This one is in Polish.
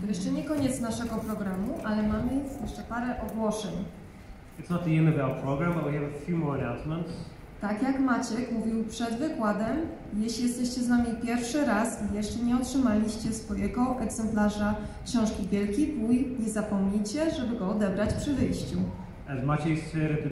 To jeszcze nie koniec naszego programu, ale mamy jeszcze parę ogłoszeń. It's not the end of our program, but we have a few more announcements. Tak jak Maciek mówił przed wykładem, jeśli jesteście z nami pierwszy raz i jeszcze nie otrzymaliście swojego egzemplarza książki Wielki Bój, nie zapomnijcie, żeby go odebrać przy wyjściu. As Maciej said